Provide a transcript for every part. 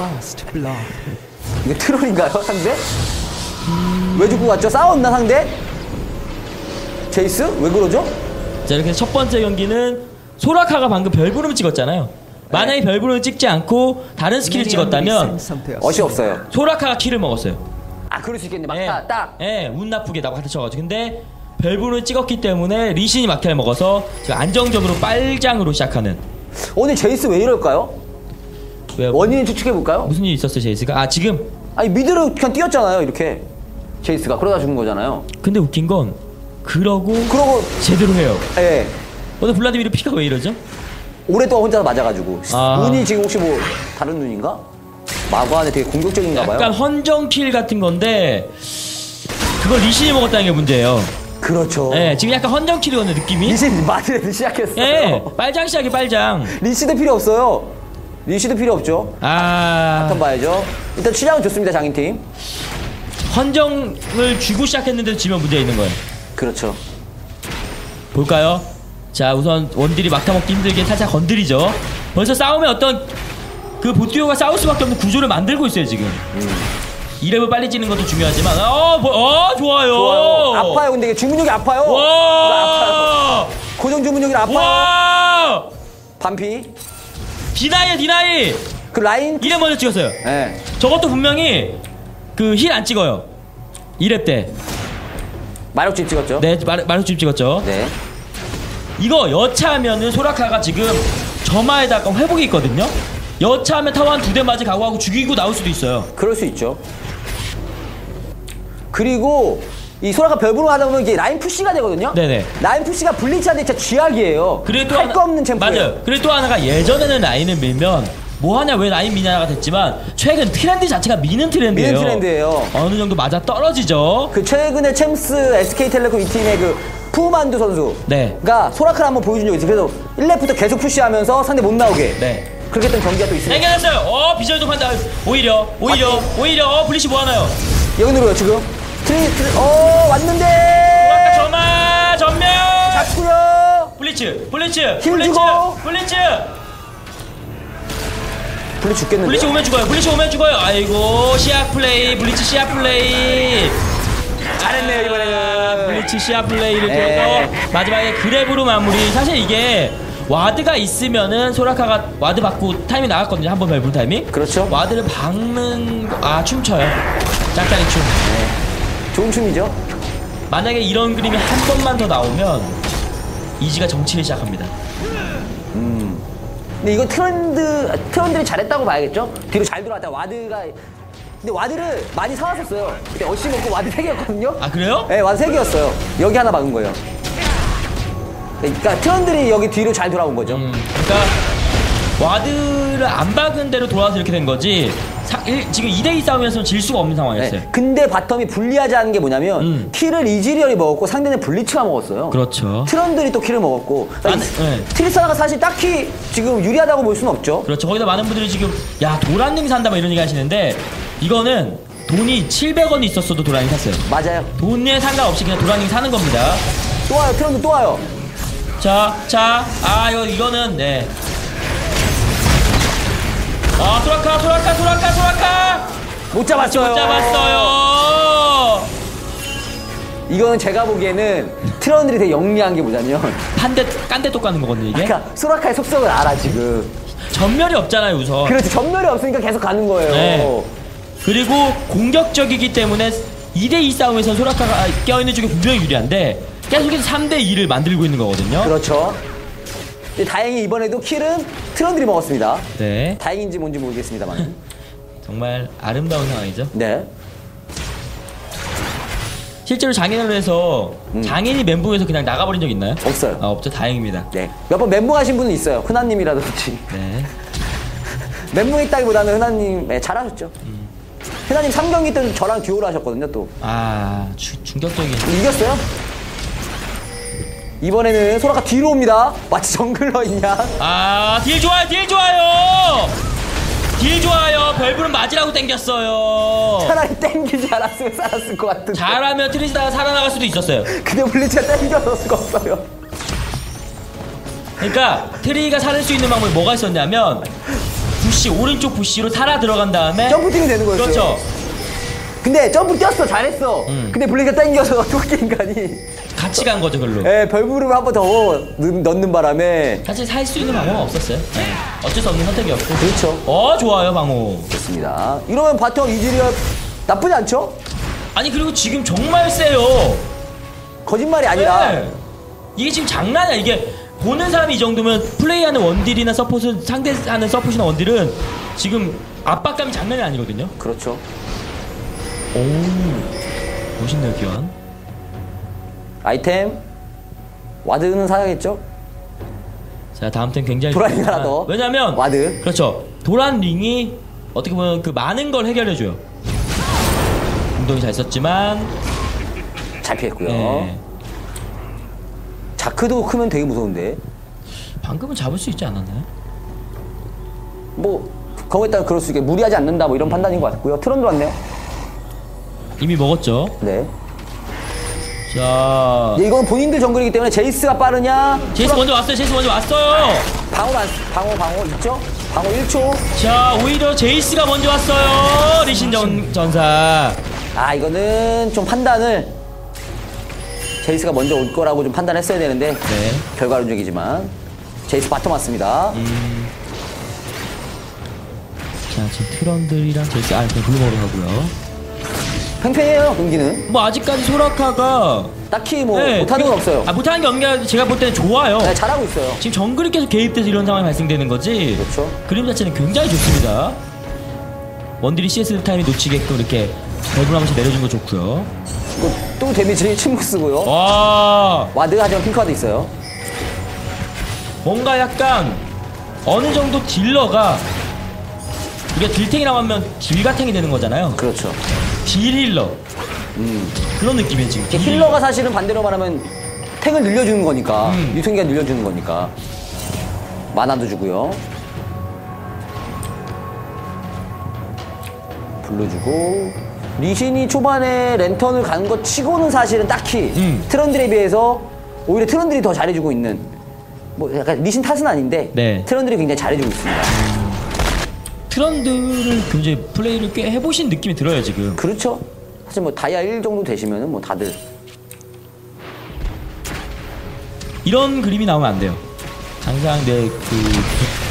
First blood. 이거 troll인가요 상대? 왜 죽고 갔죠? 싸웠나 상대? 제이스? 왜 그러죠? 자 이렇게 첫 번째 경기는 소라카가 방금 별부름 찍었잖아요. 만약에 별부름을 찍지 않고 다른 스킬을 찍었다면 어시 없어요 소라카가 kill을 먹었어요. 아 그럴 수 있겠네 예, 막타 딱 예, 운 나쁘게 나고 가르쳐가지고 근데 별부름을 찍었기 때문에 리신이 막타를 먹어서 지금 안정적으로 빨장으로 시작하는. 오늘 제이스 왜 이럴까요? 왜 원인 추측해 볼까요? 무슨 일 있었어요 제이스가? 아 지금 아니 mid로 그냥 뛰었잖아요 이렇게 제이스가 그러다 죽은 거잖아요 근데 웃긴 건 그러고 그러고 제대로 해요. 예 오늘 블라디미르 피가 왜 이러죠? 오랫동안 혼자 맞아가지고 아. 눈이 지금 혹시 뭐 다른 눈인가? 마구안에 되게 공격적인가 봐요 약간 헌정kill 같은 건데 그걸 리신이 먹었다는 게 문제예요. 그렇죠 예, 지금 약간 헌정kill이거든요 느낌이. 리신 마드레드 시작했어요 예, 빨장 시작이 빨장. 리시도 필요 없어요 리시도 필요 없죠? 아, 한번 봐야죠. 일단 취향은 좋습니다 장인팀. 헌정을 쥐고 시작했는데 지면 문제 있는 거예요. 그렇죠. 볼까요? 자, 우선 원딜이 막타 먹기 힘들게 살짝 건드리죠. 벌써 싸움에 어떤 그 보티오가 싸울 수밖에 없는 구조를 만들고 있어요 지금. 이랩을 빨리 찌는 것도 중요하지만, 어, 뭐, 어, 좋아요. 좋아요. 아파요 근데 이게 주문력이 아파요. 아파요. 와, 고정 주문력이 아파요. 와, 반피 deny, deny. 그 라인 이랩 먼저 찍었어요. 예 저것도 분명히 그 heal 안 찍어요. 2렙 때. 마력집 찍었죠 네, 말, 말뚝집 찍었죠. 네. 이거 여차하면은 소라카가 지금 점화에다가 회복이 있거든요. 여차하면 타워 한두대 맞이 각오하고 죽이고 나올 수도 있어요. 그럴 수 있죠. 그리고 이 소라카가 별부름 하다 보면 이게 라인 push가 되거든요. 네네. 라인 push가 블리츠한테 진짜 쥐약이에요. 그리고 또할거 없는 챔프예요. 맞아요. 그리고 또 하나가 예전에는 라인을 밀면 뭐하냐 왜 라인 미냐가 됐지만 최근 트렌드 자체가 미는 트렌드예요. 미는 트렌드예요. 어느 정도 맞아 떨어지죠. 그 최근에 챔스 SK텔레콤 이 팀의 그 푸만두 선수가 네. 소라카를 한번 보여준 적이 있어요. 그래서 1렙부터 계속 push하면서 상대 못 나오게 네. 그렇게 했던 경기가 또 있습니다. 해결했어요. 어 비주얼도 판단. 오히려 오히려 오히려 어 블리시 뭐 하나요? 여기 누르요 지금. 트리 트리 어 왔는데 점화 전면. 잡고요. 블리츠 블리츠 힘 블리츠 주고. 블리츠 블리 죽겠는데. 블리츠 오면 죽어요 블리츠 오면 죽어요 아이고 시야 플레이 블리츠 시야 플레이 잘했네요 이번에는. 블리츠 시야 플레이를 네. 통해서 마지막에 그랩으로 마무리 사실 이게 ward가 있으면은 소라카가 와드 받고 타이밍 나갔거든요 한번 밟은 타이밍 그렇죠. ward를 박는 거- 아 춤춰요 짝짝이 춤 좋은 춤이죠. 만약에 이런 그림이 한 번만 더 나오면 이지가 정치를 시작합니다 근데 이거 트런들 트런들이 잘했다고 봐야겠죠? 뒤로 잘 들어왔다 ward가 근데 ward를 많이 사왔었어요. 그때 어시 먹고 ward 3 개였거든요. 아 그래요? 네, ward 3 개였어요. 여기 하나 막은 거예요. 그러니까 트런들이 여기 뒤로 잘 돌아온 거죠. 음, 그러니까 ward를 안 박은 데로 돌아와서 이렇게 된 거지. 사- 일- 지금 2대2 싸움에서는 질 수가 없는 상황이었어요. 네. 근데 bottom이 불리하지 않은 게 뭐냐면 음. kill을 이즈리얼이 먹었고 상대는 블리츠가 먹었어요. 그렇죠. 트런들이 또 kill을 먹었고 그러니까 네. 트리스타나가 사실 딱히 지금 유리하다고 볼 수는 없죠. 그렇죠. 거기다 많은 분들이 지금 야 도란님이 산다 뭐 이런 얘기 하시는데 이거는 돈이 700원이 있었어도 도란이 샀어요. 맞아요. 돈에 상관없이 그냥 도란님이 사는 겁니다. 또 와요. 트런드 또 와요. 자, 자, 아 이거 이거는 네. 아 소라카, 소라카, 소라카, 소라카. 못 잡았어요. 못 잡았어요. 이거는 제가 보기에는 트런들이 되게 영리한 게 뭐냐면 한대 깐대 똑 가는 거거든요 이게. 그러니까 소라카의 속성을 알아 지금. 전멸이 없잖아요 우선. 그렇죠. 전멸이 없으니까 계속 가는 거예요. 네. 그리고 공격적이기 때문에 2대2 싸움에서 소라카가 껴있는 쪽이 분명히 유리한데 계속해서 3대2를 만들고 있는 거거든요. 그렇죠. 근데 다행히 이번에도 킬은 트런들이 먹었습니다. 네. 다행인지 뭔지 모르겠습니다만. 정말 아름다운 상황이죠. 네. 실제로 장인어른 해서 장인이 멘붕에서 그냥 나가버린 적 있나요? 없어요. 아, 없죠. 다행입니다. 네. 몇 번 멘붕하신 분은 있어요. 흔한님이라든지. 네. 멘붕했다기보다는 흔한님 네, 잘하셨죠. 흔한님 3경기 때는 저랑 듀오를 하셨거든요. 또 아, 주- 충격적인. 이겼어요. 이번에는 소라카 뒤로 옵니다. 마치 jungler인 양. 아, deal 좋아요, deal 좋아요! deal 좋아요. 별부름 맞으라고 땡겼어요. 차라리 땡기지 않았으면 살았을 것 같은데. 잘하면 트리스타가 살아나갈 수도 있었어요. 근데 블리츠가 땡겨서 수가 없어요. 그러니까 트리가 살을 수 있는 방법이 뭐가 있었냐면 부시 오른쪽 bush로 살아 들어간 다음에 점프 뛰면 되는 거였어요. 그렇죠. 근데 점프 뛰었어, 잘했어. 음. 근데 블리츠가 당겨서 토끼 인간이 같이 간 거죠, 글로. 예, 별부름을 한번더 넣는 바람에 사실 살 수 있는 방법은 없었어요. 네. 어쩔 수 없는 선택이었고. 그렇죠. 어, 좋아요, 방호. 됐습니다. 이러면 bottom 이즈리얼 나쁘지 않죠? 아니, 그리고 지금 정말 세요. 거짓말이 아니라 네. 이게 지금 장난이야. 이게 보는 사람이 이 정도면 플레이하는 원딜이나 서폿은 상대하는 서폿이나 원딜은 지금 압박감이 장난이 아니거든요. 그렇죠. 오, 멋있네요, 기환. 아이템 ward는 사야겠죠? 자, 다음 템 굉장히 도란이 하나 더. 왜냐면 ward. 그렇죠. 도란 ring이 어떻게 보면 그 많은 걸 해결해 줘요. 운동이 잘 썼지만 잘 피했고요. 네. 자크도 크면 되게 무서운데 방금은 잡을 수 있지 않았나요? 뭐 거기에 따라 그럴 수 있게 무리하지 않는다 뭐 이런 판단인 것 같고요. 트런도 왔네요. 이미 먹었죠. 네. 자, 예, 이건 본인들 정글이기 때문에 제이스가 빠르냐? 제이스 먼저 왔어요. 제이스 먼저 왔어요. 방어 안 방어 방어 있죠? 방어 1초. 자, 오히려 제이스가 먼저 왔어요. 리신 전, 전사. 아 이거는 좀 판단을 제이스가 먼저 올 거라고 좀 판단했어야 되는데 네. 결과론적이지만 제이스 bottom 왔습니다. 자, 지금 트런들이랑 제이스, 아, 그냥 블루 먹으러 가고요. 팽팽해요 경기는. 뭐, 아직까지 소라카가. 딱히 뭐 네, 못하는 건 그- 없어요. 아, 못하는 게 없는 게 아니라 제가 볼 때는 좋아요. 네, 잘하고 있어요. 지금 정글이 계속 개입돼서 이런 상황이 발생되는 거지. 그렇죠. 그림 자체는 굉장히 좋습니다. 원딜이 CS 타이밍 놓치게끔 이렇게 배분하면서 내려준 거 좋고요. 이거 또 데미지 침묵 쓰고요. 와, ward 하지만 pink ward 있어요. 뭔가 약간 어느 정도 딜러가 우리가 딜탱이라고 하면 딜가탱이 되는 거잖아요. 그렇죠. 딜healer 음. 그런 느낌이에요 지금. 딜 healer가 사실은 반대로 말하면 탱을 늘려주는 거니까 음. 유통기간 늘려주는 거니까 만화도 주고요. 불러주고 리신이 초반에 랜턴을 가는 것 치고는 사실은 딱히 음. 트런들에 비해서 오히려 트런들이 더 잘해주고 있는 뭐 약간 리신 탓은 아닌데 네. 트런들이 굉장히 잘해주고 있습니다. 트런드를 굉장히 플레이를 꽤 해보신 느낌이 들어요 지금. 그렇죠. 사실 뭐 다이아 1 정도 되시면은 뭐 다들 이런 그림이 나오면 안 돼요. 항상 내 그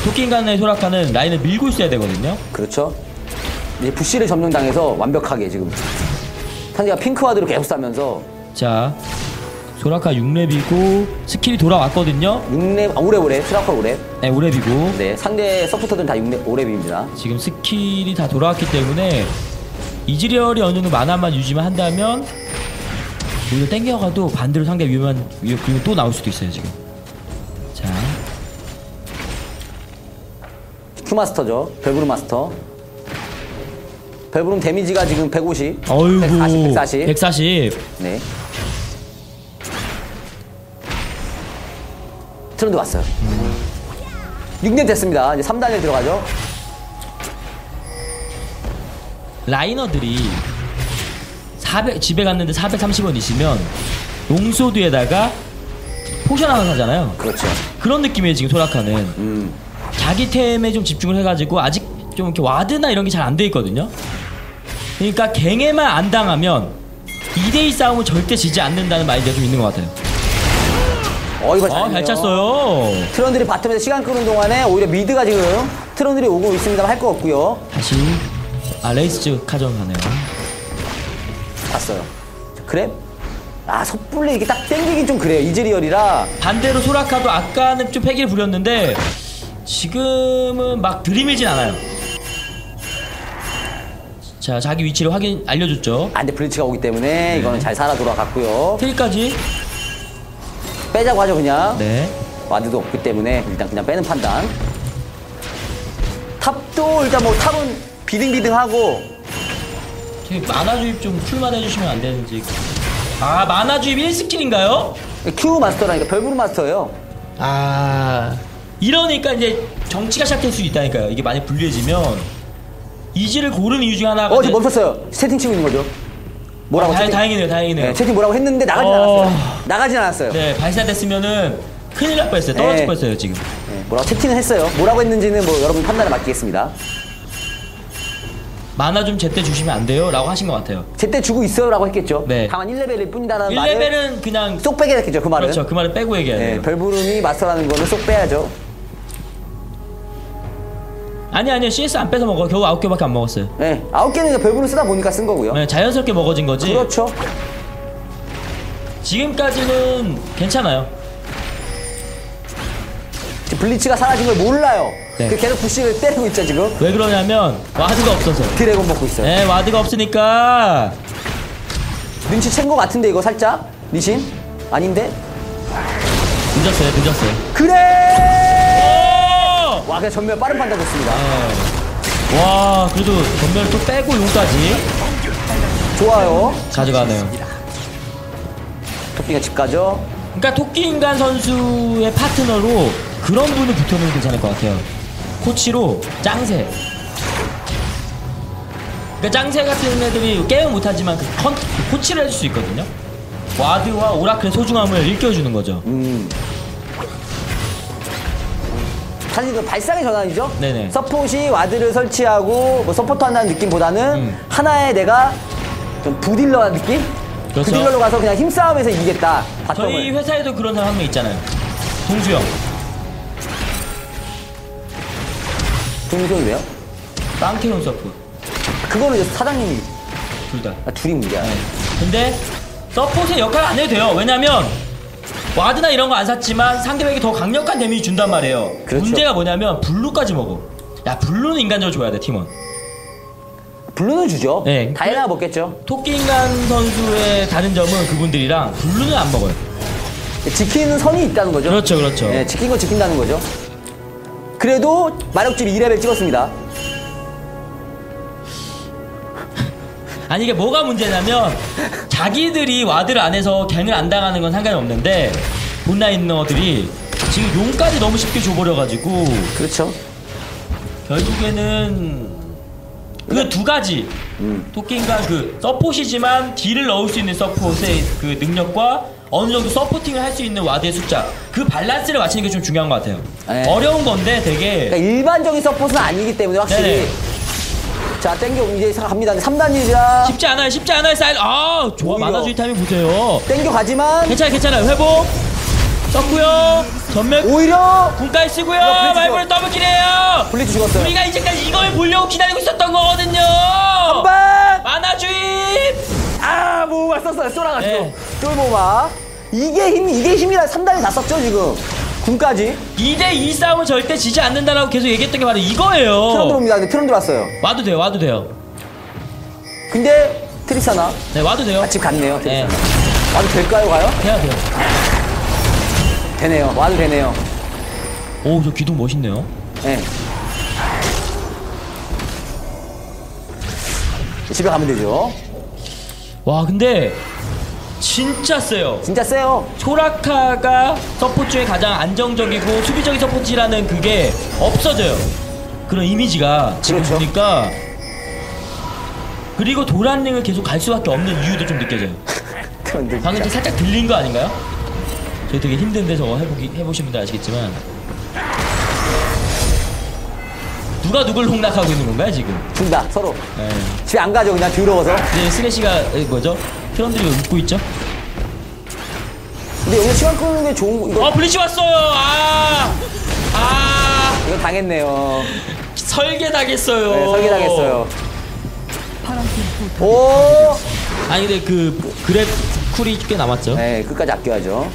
토끼 인간의 소라카는 라인을 밀고 있어야 되거든요. 그렇죠. 이제 bush를 점령당해서 완벽하게 지금 상대가 pink ward로 계속 싸면서 자, 소라카 6렙이고 스킬이 돌아왔거든요. 6렙, 아, 5렙, 5렙, 소라카 5렙. 네, 5렙이고 네, 상대 서포터들은 다 6렙, 5렙입니다. 지금 스킬이 다 돌아왔기 때문에 이즈리얼이 어느 정도 마나만 유지만 한다면 오히려 땡겨가도 반대로 상대 위험한 위험 그리고 또 나올 수도 있어요 지금. 자, 큐마스터죠. 벨브rum 마스터. 벨브rum 데미지가 지금 150. 어이구, 140, 140. 140. 네. 트렌드 왔어요. 6렙 됐습니다. 이제 3단에 들어가죠. 라이너들이 400 집에 갔는데 430원이시면 long sword에다가 potion 하나 사잖아요. 그렇죠. 그런 느낌이에요 지금 소라카는. 음. 자기 템에 좀 집중을 해가지고 아직 좀 이렇게 ward나 이런 게 잘 안 돼 있거든요. 그러니까 갱에만 안 당하면 2대2 싸움은 절대 지지 않는다는 마인드가 좀 있는 것 같아요. 어, 이거 아, 잘했네요. 잘 찼어요. 트런들이 bottom에서 시간 끄는 동안에 오히려 mid가 지금 트런들이 오고 있습니다만 할거 없고요. 다시 아 레이스 카정 가네요. 봤어요. 자, grab? 아, 섣불리 이게 딱 땡기긴 좀 그래요. 이즈리얼이라. 반대로 소라카도 아까는 좀 패기를 부렸는데 지금은 막 들이밀진 않아요. 자 자기 위치를 확인 알려줬죠. 아, 근데 블리츠가 오기 때문에 이거는 잘 살아 돌아갔고요. 트리까지. 빼자고 하죠, 그냥. 네. 와드도 없기 때문에 일단 그냥 빼는 판단. top도 일단 뭐 top은 비등비등하고 마나 주입 좀 쿨마다 해주시면 안 되는지. 아 마나 주입 1스킬인가요? Q 마스터라니까 별부름 마스터예요. 아 이러니까 이제 정치가 시작될 수 있다니까요. 이게 많이 불리해지면 이지를 고른 이유 중에 하나가 어, 지금 멈췄어요. 채팅 치고 있는 거죠. 뭐라고 아, 다, 채팅- 다행이네요, 다행이네요. 네, 채팅 뭐라고 했는데 나가진 어. 않았어요. 나가진 않았어요. 네 발사됐으면은 큰일 날 뻔했어요. 떨어질 네. 뻔했어요 지금. 네. 뭐라고 채팅은 했어요. 뭐라고 했는지는 뭐 여러분 판단에 맡기겠습니다. 만화 좀 제때 주시면 안 돼요? 라고 하신 것 같아요. 제때 주고 있어요 라고 했겠죠. 네. 다만 1레벨일 뿐이다라는 말을 1레벨은 그냥 쏙 빼게 했겠죠. 그 말은. 그렇죠. 그 말을 빼고 얘기해야 네, 돼요. 별부름이 마스터라는 거는 쏙 빼야죠. 아니 아니요. CS 안 뺏어 먹어. 겨우 9개밖에 안 먹었어요. 네, 아홉 개는 별부름 쓰다 보니까 쓴 거고요. 네, 자연스럽게 먹어진 거지. 그렇죠. 지금까지는 괜찮아요. 블리츠가 사라진 걸 몰라요. 네. 그 계속 bush를 때리고 있죠 지금. 왜 그러냐면 ward가 없어서. 드래곤 먹고 있어요. 네, ward가 없으니까 눈치 챈 거 같은데 이거 살짝 니신 아닌데? 늦었어요. 늦었어요. grab! 오! 와 그냥 전면 빠른 판단 좋습니다. 네. 와, 그래도 점멸을 또 빼고 용까지 좋아요. 가져가네요. 토끼가 집 가죠. 그러니까 토끼 인간 선수의 파트너로 그런 분을 붙여놓으면 괜찮을 것 같아요. 코치로 짱새. 그러니까 짱새 같은 애들이 게임 못하지만 그 컨, 그 코치를 해줄 수 있거든요. ward와 oracle의 소중함을 일깨워주는 거죠. 음. 사실 그 발상의 전환이죠. 네네. 서폿이 ward를 설치하고 뭐 support 한다는 느낌보다는 음. 하나의 내가 좀 부딜러 느낌? 그렇죠. 부딜러로 가서 그냥 힘싸움에서 이기겠다. 저희 바텀을. 회사에도 그런 사람 한 명 있잖아요. 동수영, 동생인데요? 빵테온 서폿 그거는 이제 사장님이 둘 다. 아, 둘이 문제야. 네. 근데 서폿의 역할을 안 해도 돼요. 왜냐면 ward나 이런 거 안 샀지만 상대방에게 더 강력한 데미지 준단 말이에요. 그렇죠. 문제가 뭐냐면 blue까지 먹어. 야 blue는 인간적으로 줘야 돼 팀원. blue는 주죠. 네. 다이애나가 먹겠죠. 토끼 인간 선수의 다른 점은 그분들이랑 blue는 안 먹어요. 지키는 선이 있다는 거죠. 그렇죠, 그렇죠. 네, 지킨 거 지킨다는 거죠. 그래도 마력줄이 2레벨 찍었습니다. 아니 이게 뭐가 문제냐면 자기들이 ward를 안 해서 갱을 안 당하는 건 상관이 없는데 본 라이너들이 지금 용까지 너무 쉽게 줘버려가지고 그렇죠. 결국에는 그 두 가지 음. 토끼 인간 그 서폿이지만 딜을 넣을 수 있는 서폿의 그 능력과 어느 정도 supporting을 할 수 있는 와드의 숫자 그 밸런스를 맞추는 게 좀 중요한 것 같아요. 네. 어려운 건데 되게 그러니까 일반적인 서폿은 아니기 때문에 확실히. 네네. 자, 땡겨 이제 갑니다. 3단이라 쉽지 않아요. 쉽지 않아요. 사일 아 좋아 오히려. 마나 주입 타이밍 보세요. 땡겨 가지만 괜찮아요. 괜찮아요. 회복 썼고요. 전멸 오히려 군까지 쓰고요. 말벌 죽어. 더블킬이에요. 블리츠 죽었어요. 우리가 이제까지 이걸 보려고 기다리고 있었던 거거든요. 한방 만화주의 아, 모마 썼어요. 쫄아가지고. 네. 쫄모마. 이게 힘, 이게 힘이라 3단이 다 썼죠, 지금. 군까지. 2대2 싸움은 절대 지지 않는다라고 계속 얘기했던 게 바로 이거예요. 트론 들어옵니다. 근데 트론 들어왔어요. 와도 돼요, 와도 돼요. 근데 트리사나 네, 와도 돼요. 아, 집 갔네요. 네, 트리사나. 와도 될까요, 과연? 돼요, 돼요. 되네요. 와도 되네요. 오, 저 기둥 멋있네요. 네. 집에 가면 되죠. 와, 근데 진짜 세요. 진짜 세요. 소라카가 support 중에 가장 안정적이고 수비적인 support라는 그게 없어져요. 그런 이미지가 지금 그렇죠. 보니까 그리고 도란링을 계속 갈 수밖에 없는 이유도 좀 느껴져요. 방금 좀 살짝 들린 거 아닌가요? 저희 되게 힘든데 저거 해보기, 해보신 분들 아시겠지만 누가 누굴 농락하고 있는 건가요 지금? 둘다 서로. 네. 집에 안 가죠. 그냥 더러워서. 이제 스레시가 에, 뭐죠? 트런들이 웃고 있죠? 근데 여기 시간 끄는 게 좋은 거. 이거, 어 블리치 왔어요! 아! 아! 이거 당했네요. 설계 당했어요. 네, 설계당했어요. 오! 아니 근데 그 grab cool이 꽤 남았죠. 네, 끝까지 아껴야죠.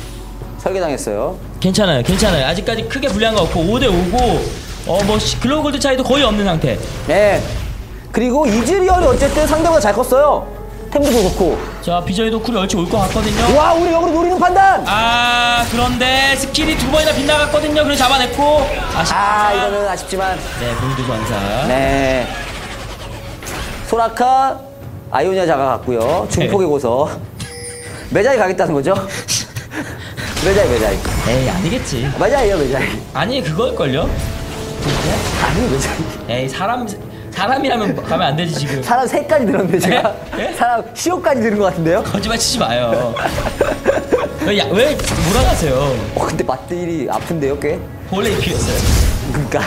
설계당했어요. 괜찮아요, 괜찮아요. 아직까지 크게 불리한 거 없고 5대 5고 어뭐 global gold 차이도 거의 없는 상태. 네. 그리고 이즈리얼이 어쨌든 상대보다 잘 컸어요. 템도 좋고. 자 비전이동 cool이 얼추 올 것 같거든요. 와, 우리 역으로 노리는 판단! 아 그런데 스킬이 두 번이나 빗나갔거든요. 그래서 잡아냈고 아쉽. 아, 이거는 아쉽지만. 네 골드 전사. 네. 소라카, 아이오니아 자가 갔고요. 중폭의 고서. 메자이 가겠다는 거죠? 메자이, 메자이. 에이 아니겠지. 메자이요, 메자이. 아니 그걸걸요? 아니, 메자이. 에이 사람 사람이라면 가면 안 되지 지금. 사람 셋까지 들었는데, 제가. 네? 사람 시오까지 들은 것 같은데요? 거짓말 치지 마요. 왜, 야, 왜 몰아가세요? 어, 근데 맞들이 아픈데요, 꽤? 원래 EQ였어요. 그러니까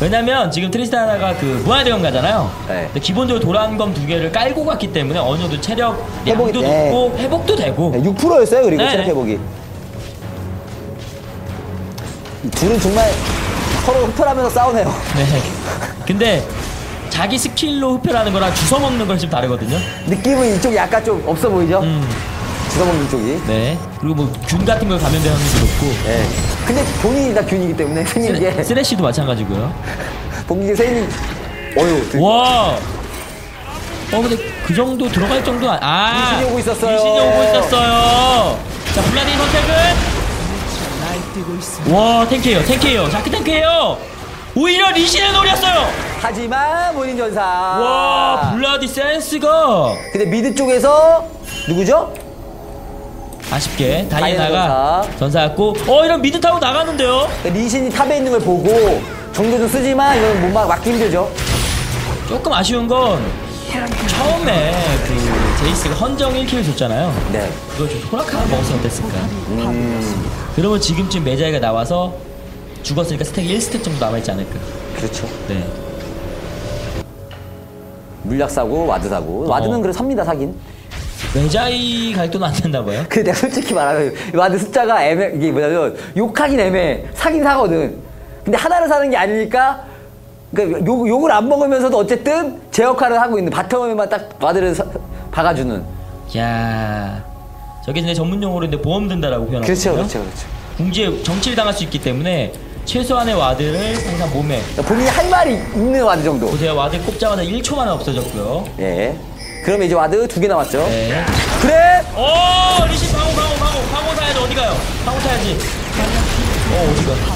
왜냐면 지금 트리스타나가 그 무한대검 가잖아요. 네. 근데 기본적으로 도란 검 두 개를 깔고 갔기 때문에 어느 정도 체력 회복이- 네. 높고 회복도 되고. 6%였어요. 그리고 네. 체력 회복이. 이 둘은 정말 서로 흡혈하면서 싸우네요. 네. 근데 자기 스킬로 흡혈하는 거랑 주워 먹는 건좀 다르거든요. 느낌은 이쪽이 약간 좀 없어 보이죠? 음. 주워 먹는 쪽이. 네. 그리고 뭐 균 같은 걸 감염될 확률도 높고. 예. 근데 본인이 다 균이기 때문에 생긴 게 쓰레, 쓰레쉬도 마찬가지고요. 본인이 생긴 드- 와. 어 근데 그 정도 들어갈 정도 아. 아 리신이 오고 있었어요. 리신이 오고 있었어요. 자 블라디 선택은 와 탱크예요 탱크예요 자크 탱크예요. 오히려 리신을 노렸어요. 하지만 본인 전사. 와 블라디 센스가 근데 mid 쪽에서 누구죠? 아쉽게 다이애나 다이애나가 전사했고 어 이런 mid 타고 나가는데요. 리신이 top에 있는 걸 보고 정도 좀 쓰지만 이건 못 막, 막기 힘들죠. 조금 아쉬운 건 처음에 그 제이스가 헌정 1 kill을 줬잖아요. 네. 그걸 좀 소라카가 먹었으면 어땠을까? 그러면 지금쯤 메자이가 나와서 죽었으니까 stack 1 stack 정도 남아있지 않을까? 그렇죠. 네. 물약 사고 ward 사고 ward는 어. 그래 삽니다 사긴. 메자이 가격도는 안 된다 봐요. 근데 내가 솔직히 말하면 이 ward 숫자가 애매 이게 뭐냐면 욕하긴 애매 사긴 사거든. 근데 하나를 사는 게 아니니까 그러니까 욕, 욕을 안 먹으면서도 어쨌든 제 역할을 하고 있는 bottom에만 딱 와드를 사- 박아주는. 야 저게 이제 전문 용어로 근데 보험 든다라고 표현하거든요. 그렇죠, 그렇죠, 그렇죠. 궁지에 정치를 당할 수 있기 때문에 최소한의 ward를 항상 몸에 그러니까 본인이 할 말이 있는 ward 정도. 보세요. ward 꼽자마자 1초 만에 없어졌고요. 예. 그러면 이제 ward 두 개 남았죠. 네. 그래. 오 리신 방어 방어 방어 방어 타야지 어디 가요? 방어 타야지. 어 어디 가?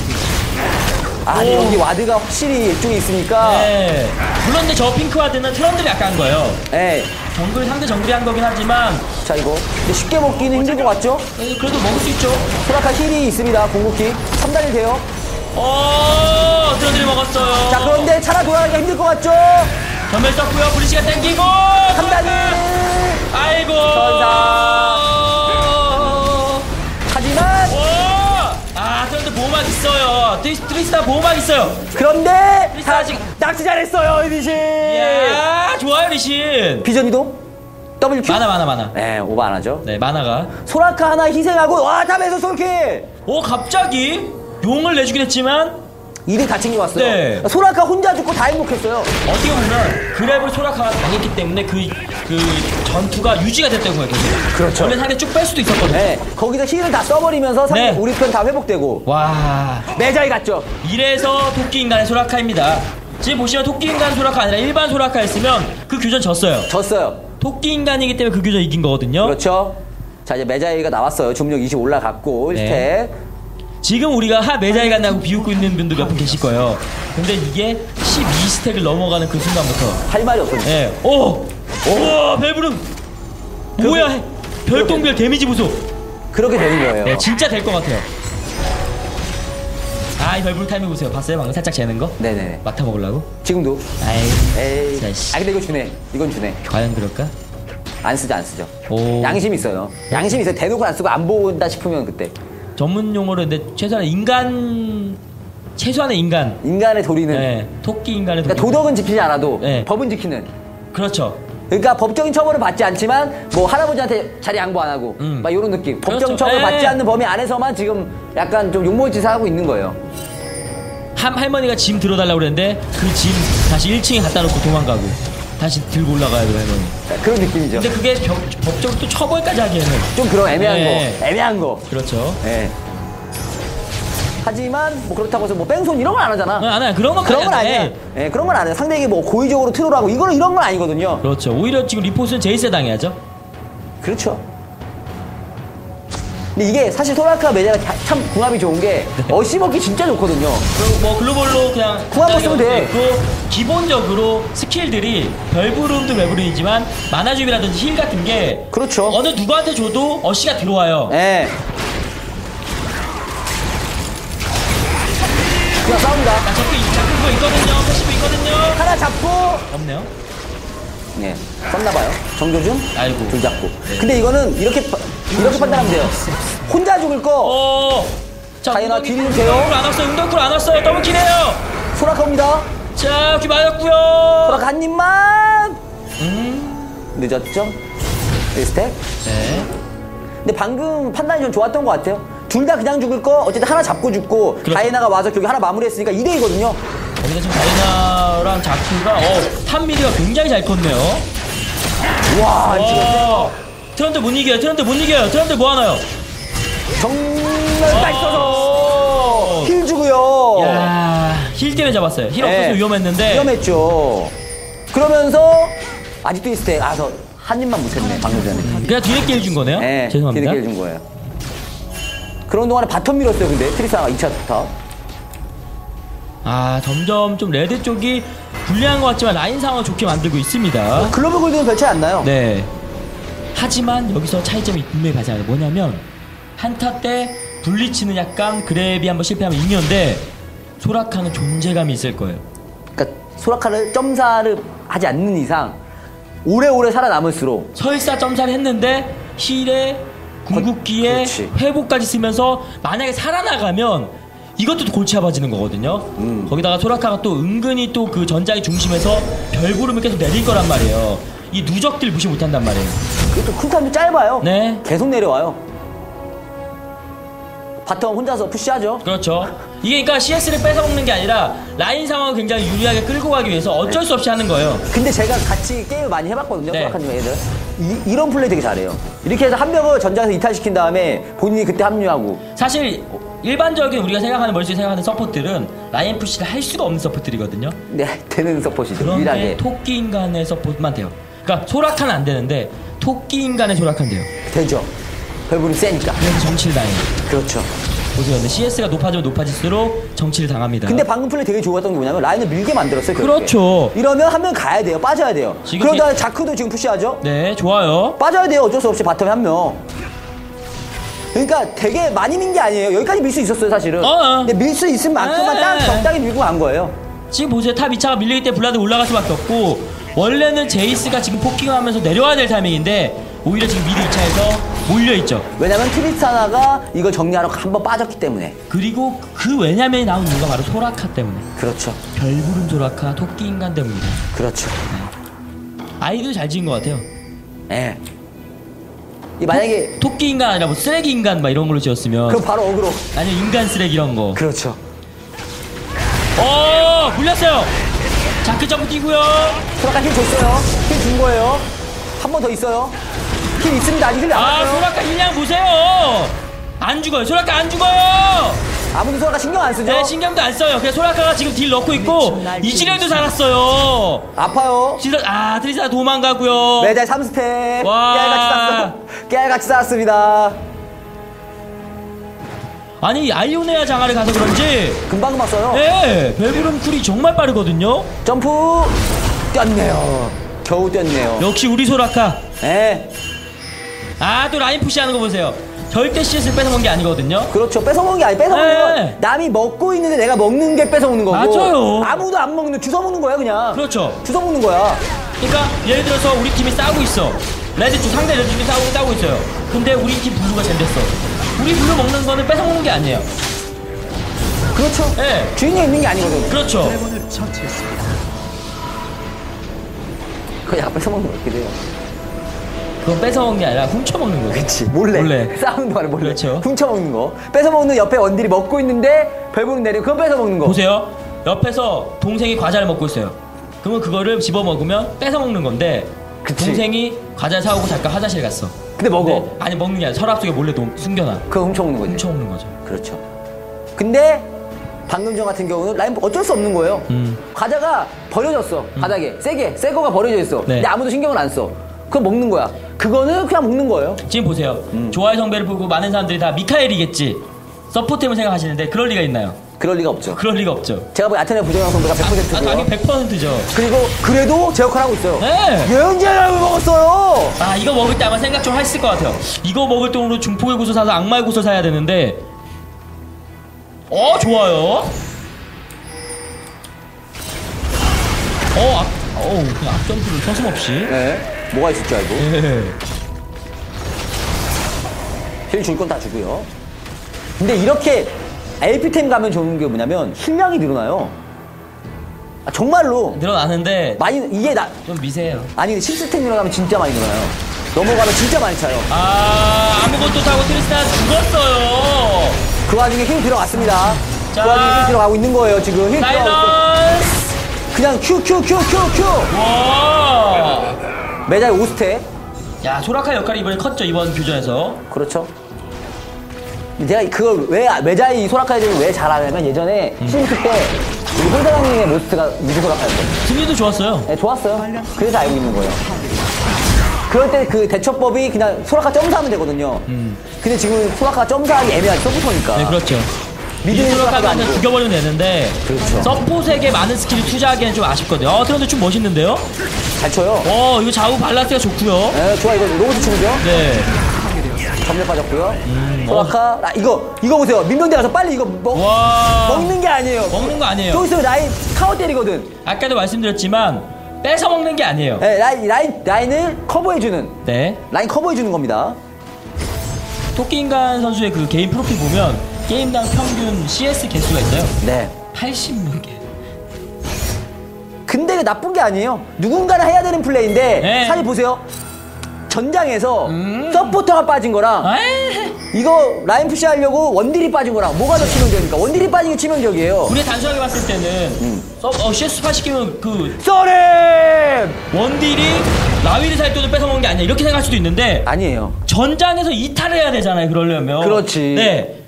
아니 오. 여기 ward가 확실히 이쪽에 있으니까. 네. 물론 근데 저 핑크 ward는 트런들이 아까 한 거예요. 예. 정글 상대 정글이 한 거긴 하지만 자 이거 근데 쉽게 먹기는 힘들 것 같죠? 에, 그래도 먹을 수 있죠. 소라카 heal이 있습니다. 공격기 3단이 돼요. 어 트런들이 먹었어요. 자 그런데 살아 돌아가기가 힘들 것 같죠? 전멸 썼고요. 브리시가 땡기고 3단이 아이고. 하지 트리, 트리스타 보호막 있어요. 그런데 리사 다 아직- 낚시 잘했어요 이리신. 이야 좋아요 리신. 비전이도 WQ. 많아 많아 많아. 네 오버 안 하죠. 네 만화가. 소라카 하나 희생하고 와 탑에서 솔킬. 오 갑자기 용을 내주긴 했지만 이득을 다 챙겨왔어요. 네. 소라카 혼자 죽고 다 행복했어요. 어떻게 보면 grab을 소라카가 당했기 때문에 그, 그 전투가 유지가 됐다고 거예요 계속. 그렇죠. 원래 상대 쭉 뺄 수도 있었거든요. 네 거기서 heal을 다 써버리면서 상대 네. 우리 편 다 회복되고 와 매자이 갔죠. 이래서 토끼 인간의 소라카입니다. 지금 보시면 토끼 인간 소라카 아니라 일반 소라카였으면 그 교전 졌어요. 졌어요. 토끼 인간이기 때문에 그 교전 이긴 거거든요. 그렇죠. 자 이제 매자이가 나왔어요. 주문력 20 올라갔고 네. 1 stack. 지금 우리가 하 메자이 간다고 비웃고 있는 분들 몇분 계실 거예요. 근데 이게 12스택을 넘어가는 그 순간부터 할 말이 없었네. 예. 오! 우와 벨브름 뭐야 해. 별똥별 데미지 보소 그렇게 되는 거예요. 네 진짜 될 것 같아요 아 이 별불 타이밍 보세요 봤어요 방금 살짝 재는 거? 네네. 막타 먹으려고? 지금도. 아이 에이. 자. 아 근데 이거 주네. 이건 주네. 과연 그럴까? 안 쓰죠 안 쓰죠. 오 양심 있어요. 양심 있어요. 대놓고 안 쓰고 안 본다 싶으면 그때 전문 용어로 근데 최소한 인간 최소한의 인간 인간의 도리는. 네 토끼 인간의 그러니까 도끼. 도덕은 지키지 않아도 네. 법은 지키는. 그렇죠 그러니까 법적인 처벌을 받지 않지만 뭐 할아버지한테 자리 양보 안 하고 음. 막 이런 느낌. 법적인 그렇죠. 처벌 예. 받지 않는 범위 안에서만 지금 약간 좀 욕먹을 짓을 하고 있는 거예요. 한 할머니가 짐 들어달라고 그랬는데 그 짐 다시 1층에 갖다 놓고 도망가고 다시 들고 올라가야 돼요 할머니 그런 느낌이죠. 근데 그게 법, 법적으로 또 처벌까지 하기에는 좀 그런 애매한 네. 거. 애매한 거. 그렇죠 예. 하지만 뭐 그렇다고 해서 뭐 뺑소니 이런 건 안 하잖아. 아, 아니야 그런 건 그런 건 아니야. 예, 그런 건 아니야. 상대에게 뭐 고의적으로 troll하고 이거는 이런 건 아니거든요. 그렇죠 오히려 지금 report는 제이스 당해야죠 그렇죠. 근데 이게 사실 소라카 메자가 다- 참 궁합이 좋은 게 어시 먹기 진짜 좋거든요. 그리고 뭐 글로벌로 그냥 궁 한번 쓰면 돼. 있고 기본적으로 스킬들이 별부름도 별부름이지만 mana 줌이라든지 heal 같은 게 그렇죠. 어느 누구한테 줘도 어시가 들어와요 예. 그냥 싸웁니다. 자 잡고 잡고 그거 있거든요 passive 있거든요 하나 잡고 없네요 예, 썼나봐요. 정조준? 아이고. 네. 둘 잡고. 근데 이거는 이렇게, 파- 이렇게 판단하면 돼요. 혼자 죽을 거, 오 자, 다이나 돼요. 웅덩이 cool 안 왔어요. 웅덩이 cool 안 왔어요. double kill해요. 소라카입니다. 자, 여기 맞았고요. 소라카 한 입만. 음. 늦었죠? 1 stack. 네. 근데 방금 판단이 좀 좋았던 것 같아요. 둘 다 그냥 죽을 거 어쨌든 하나 잡고 죽고 그렇죠. 다이나가 와서 결국 하나 마무리했으니까 2대2거든요. 거기다 지금 다이나랑 자크가 어, top mid가 굉장히 잘 컸네요. 와, 어, 트런들 못 이겨요. 트런들 못 이겨요. 트런들 뭐 하나요? 정말 딱 어. 있어서 heal 주고요. 야, heal 때문에 잡았어요. heal 없어서 네. 위험했는데. 위험했죠. 그러면서 아직도 1 stack. 아, 저한 입만 못했네, 방금 전에. 그냥 뒤에 heal 준 거네요. 네, 죄송합니다. 뒤늦게 해준 거예요. 그런 동안에 bottom 밀었어요, 근데 트리사가 2차 부터. 아, 점점 좀 red 쪽이 불리한 것 같지만 라인 상황을 좋게 만들고 있습니다. global gold는 별 차이 안 나요. 네. 하지만 여기서 차이점이 분명히 발생하는 게 뭐냐면 한타 때 블리츠는 약간 grab이 한번 실패하면 이겼는데 소라카는 존재감이 있을 거예요. 그러니까 소라카를 점사를 하지 않는 이상 오래오래 살아남을수록 설사 점사를 했는데 힐에 궁극기에 그렇지. 회복까지 쓰면서 만약에 살아나가면 이것도 또 골치 아파지는 거거든요. 음. 거기다가 소라카가 또 은근히 또 그 전장의 중심에서 별구름을 계속 내릴 거란 말이에요. 이 누적들 무시 못한단 말이에요. 그것도 쿨타임도 짧아요. 네. 계속 내려와요. bottom 혼자서 push하죠. 그렇죠. 이게 그러니까 CS를 뺏어먹는 게 아니라 라인 상황을 굉장히 유리하게 끌고 가기 위해서 어쩔 수 없이 하는 거예요. 근데 제가 같이 게임을 많이 해봤거든요. 네. 소라카님 애들. 이, 이런 플레이 되게 잘해요. 이렇게 해서 한 명을 전장에서 이탈시킨 다음에 본인이 그때 합류하고 사실 일반적인 우리가 생각하는 머릿속에 생각하는 support들은 라인 push를 할 수가 없는 support들이거든요. 네, 되는 서폿이죠. 그런데 유일하게. 토끼 인간의 support만 돼요. 그러니까 소라카는 안 되는데 토끼 인간의 소라카는 돼요. 되죠. 별부름이 세니까. 그래서 정치를 당해요. 그렇죠. 보세요. 근데 CS가 높아지면 높아질수록 정치를 당합니다. 근데 방금 플레이 되게 좋았던 게 뭐냐면 라인을 밀게 만들었어요. 결국에. 그렇죠. 이러면 한 명 가야 돼요. 빠져야 돼요. 그러다 제- 자크도 지금 푸시하죠. 네, 좋아요. 빠져야 돼요. 어쩔 수 없이 bottom에 한 명. 그러니까 되게 많이 민 게 아니에요. 여기까지 밀 수 있었어요, 사실은. 어, 어. 근데 밀 수 있을 만큼만 네. 딱 적당히 밀고 간 거예요. 지금 보세요. top 2차가 밀리기 때문에 블라드 올라갈 수밖에 없고 원래는 제이스가 지금 poking을 하면서 내려와야 될 타이밍인데 오히려 지금 mid 2차에서 몰려있죠. 왜냐면 트리스타나가 이걸 정리하러 한번 빠졌기 때문에. 그리고 그 왜냐면이 나온 이유가 바로 소라카 때문에 그렇죠. 별부름 소라카 토끼 인간 때문입니다. 그렇죠. 아이디어 잘 지은 것 같아요. 예. 이 만약에 토끼 인간 아니라 뭐 쓰레기 인간 막 이런 걸로 지었으면 그럼 바로 어그로. 아니면 인간 쓰레기 이런 거. 그렇죠. 어 물렸어요. 자크 점프 뛰고요. 소라카 heal 줬어요. heal 준 거예요. 한 번 더 있어요. heal 있습니다. 아직 heal아 남았어요. 소라카 heal량 보세요. 안 죽어요. 소라카 안 죽어요. 아무도 소라카 신경 안 쓰죠? 네 신경도 안 써요. 그냥 소라카가 지금 deal 넣고 있고 이즈리얼도 살았어요. 아파요. 지금 아 트리스타나 도망가고요. 매달 3스텝. 와. 깨알같이 쌌어. 깨알같이 쌌습니다. 아니 아이오니아 장화를 가서 그런지 금방 금방 써요. 네 별부름 cool이 정말 빠르거든요. 점프. 뛰었네요. 겨우 뛰었네요. 역시 우리 소라카. 예. 아또 라인 푸시하는 거 보세요. 절대 CS를 뺏어먹은 게 아니거든요. 그렇죠. 뺏어먹는 게 아니 뺏어먹는 네. 건 남이 먹고 있는데 내가 먹는 게 뺏어먹는 거고. 맞아요. 아무도 안 먹는 주워 먹는 거야 그냥. 그렇죠. 주워 먹는 거야. 그러니까 예를 들어서 우리 팀이 싸우고 있어. 레드 쪽 상대 레드 쪽이 싸우고 싸우고 있어요. 근데 우리 팀 블루가 잘 됐어. 우리 블루 먹는 거는 뺏어 먹는 게 아니에요. 그렇죠. 네. 주인이 있는 게 아니거든. 그렇죠. 그거 약간 뺏어 먹는 거 같기도 해요. 그건 뺏어 먹는 게 아니라 훔쳐 먹는 거죠. 그렇지. 몰래. 몰래. 싸우는 동안에 몰래. 그렇죠. 훔쳐 먹는 거. 뺏어 먹는 옆에 원딜이 먹고 있는데 별부름 내리고 그건 뺏어 먹는 거. 보세요. 옆에서 동생이 과자를 먹고 있어요. 그러면 그거를 집어 먹으면 뺏어 먹는 건데 그치. 동생이 과자 사오고 잠깐 화장실 갔어. 근데 먹어. 근데 아니 먹는 게 아니라 서랍 속에 몰래 놓- 숨겨놔. 그거 훔쳐먹는 거지. 훔쳐 먹는 거죠. 그렇죠. 근데 방금 전 같은 경우는 라인 어쩔 수 없는 거예요. 음. 과자가 버려졌어. 바닥에. 세게. 새 거가 버려져 있어. 네. 근데 아무도 신경을 안 써. 그거 먹는 거야. 그거는 그냥 먹는 거예요. 지금 보세요. 좋아요 성배를 보고 많은 사람들이 다 미카엘이겠지. 서포템을 생각하시는데 그럴 리가 있나요? 그럴 리가 없죠. 그럴 리가 없죠. 제가 보기엔 아테네 부정형 선배가 아, 100%고요. 당연히 100%죠. 그리고 그래도 제 역할 하고 있어요. 네. 예언자를 먹었어요. 아 이거 먹을 때 아마 생각 좀 했을 것 같아요. 이거 먹을 돈으로 중폭의 구슬 사서 악마의 구슬 사야 되는데. 어 좋아요. 어, 앞, 어, 그냥 앞점프를 서슴없이. 네. 뭐가 있을 줄 알고. 예. 힐줄건 다 주고요. 근데 이렇게 LP템 가면 좋은 게 뭐냐면 실력이 늘어나요. 아, 정말로 늘어나는데 많이 이게 나 좀 미세해요. 아니 시스템 늘어나면 진짜 많이 늘어나요. 넘어가면 진짜 많이 차요. 아 아무것도 타고 트리스타나 죽었어요. 그 와중에 heal 들어갔습니다. 자. 그 와중에 heal 들어가고 있는 거예요 지금 heal 들어가고. 그냥 Q Q Q Q Q. 와. 매달 5스텝. 야 소라카 역할이 이번에 컸죠 이번 교전에서. 그렇죠. 제가 그걸 왜 메자이 소라카이를 왜 잘하냐면 예전에 시즌 2 때 우리 혼자장님의 모스트가 mid 소라카였어요. 승리도 좋았어요. 네, 좋았어요. 그래서 알고 있는 거예요. 그럴 때 그 대처법이 그냥 소라카 점사하면 되거든요. 근데 지금 소라카 점사하기 애매하지 서포터니까. 음. 네 그렇죠. mid 소라카가 아니고. 죽여버리면 되는데 그렇죠. 서폿에게 많은 스킬을 투자하기에는 좀 아쉽거든요. 어 트런들 좀 멋있는데요? 잘 쳐요. 어 이거 좌우 밸런스가 좋고요. 네, 좋아 이거 로봇 치는죠? 네. 전멸 빠졌고요. 소라카 아, 이거 이거 보세요. 민병대 가서 빨리 이거 먹, 와. 먹는 게 아니에요. 먹는 거 아니에요. 또 있으면 라인 타워 때리거든. 아까도 말씀드렸지만 뺏어 먹는 게 아니에요. 네, 라인 라인 라인을 커버해주는 네. 라인 커버해주는 겁니다. 토끼인간 선수의 그 개인 프로필 보면 게임당 평균 CS 개수가 있어요. 네. 80몇 개. 근데 나쁜 게 아니에요. 누군가는 해야 되는 플레이인데 네. 사실 보세요. 전장에서 음. 서포터가 빠진 거랑 에이, 이거 라인 푸시 하려고 원딜이 빠진 거랑 뭐가 더 치명적입니까? 원딜이 빠진 게 치명적이에요. 우리 단순하게 봤을 때는 음. 서, 어, CS 80개면 그 sorry! 원딜이 라위를 살 돈을 뺏어 먹는 게 아니야 이렇게 생각할 수도 있는데 아니에요. 전장에서 이탈을 해야 되잖아요 그러려면 그렇지. 네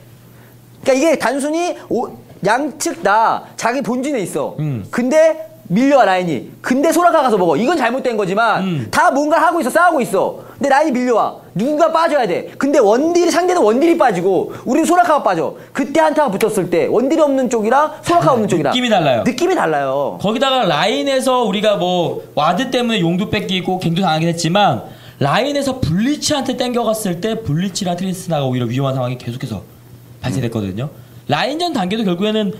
그러니까 이게 단순히 오- 양측 다 자기 본진에 있어. 음. 근데 밀려와 라인이. 근데 소라카 가서 먹어. 이건 잘못된 거지만 음. 다 뭔가 하고 있어 싸우고 있어. 근데 라인이 밀려와. 누군가 빠져야 돼. 근데 원딜이 상대는 원딜이 빠지고 우리는 소라카가 빠져. 그때 한타가 붙었을 때 원딜이 없는 쪽이랑 소라카 없는 쪽이랑 느낌이 달라요. 느낌이 달라요. 거기다가 라인에서 우리가 뭐 ward 때문에 용도 뺏기고 gank도 당하긴 했지만 라인에서 블리츠한테 땡겨갔을 때 블리츠랑 트리스타나가 오히려 위험한 상황이 계속해서 발생됐거든요. 라인전 단계도 결국에는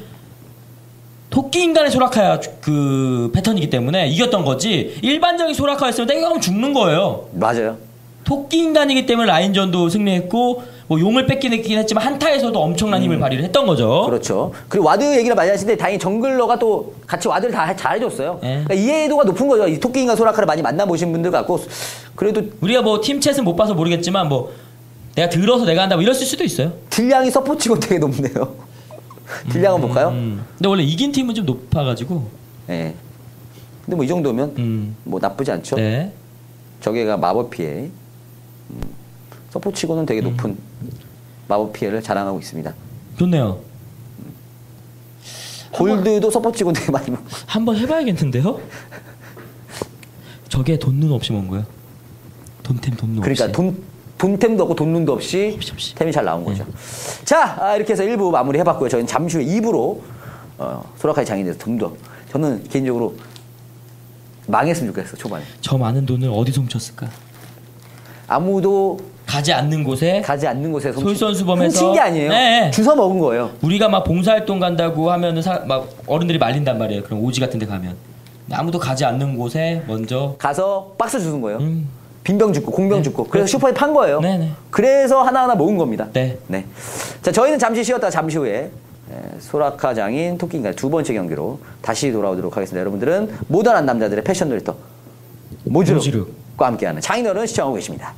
토끼 인간의 소라카야 그 패턴이기 때문에 이겼던 거지 일반적인 소라카였으면 땡겨가면 죽는 거예요. 맞아요. 토끼 인간이기 때문에 라인전도 승리했고 뭐 용을 뺏긴 했지만 한타에서도 엄청난 힘을 발휘를 했던 거죠. 그렇죠. 그리고 ward 얘기를 많이 하시는데 다행히 jungler가 또 같이 ward를 다 잘해줬어요. 네. 그러니까 이해도가 높은 거죠. 이 토끼인간 소라카를 많이 만나보신 분들 같고 그래도 우리가 뭐 팀chat은 못 봐서 모르겠지만 뭐 내가 들어서 내가 한다 뭐 이럴 수도 있어요. deal량이 서폿치고 되게 높네요. deal량 한번 볼까요? 음. 근데 원래 이긴 팀은 좀 높아가지고. 네. 근데 뭐 이 정도면 음. 뭐 나쁘지 않죠. 네. 저게가 마법 피해. 음, 서폿치고는 되게 높은 마법 피해를 자랑하고 있습니다. 좋네요. 골드도 서폿치고 되게 많이 먹고. 한번 해봐야겠는데요? 저게 돈 눈 없이 먹은 거예요. 돈템 돈눈 그러니까 없이. 돈 돈템도 없고 돈눈도 없이. 템이 잘 나온 거죠. 자 아, 이렇게 해서 1부 마무리 해봤고요. 저희는 잠시 후에 2부로 어, 소라카이 장인에 대해서 좀더 저는 개인적으로 망했으면 좋겠어 초반에 저 많은 돈을 어디서 훔쳤을까? 아무도 가지 않는 곳에 가지 않는 곳에서 솔선수범해서 훔친 게 아니에요. 네. 주워 먹은 거예요. 우리가 막 봉사활동 간다고 하면은 사- 막 어른들이 말린단 말이에요. 그럼 오지 같은 데 가면. 아무도 가지 않는 곳에 먼저 가서 박스 주는 거예요. 음. 빈병 줍고 공병 네, 줍고 그래서. 슈퍼에 판 거예요. 네네. 그래서 하나하나 모은 겁니다. 네. 자 저희는 잠시 쉬었다 잠시 후에 에, 소라카 장인 토끼인가 두 번째 경기로 다시 돌아오도록 하겠습니다. 여러분들은 모던한 남자들의 패션 놀이터 모주룩. 함께하는 장인어른 시청하고 계십니다.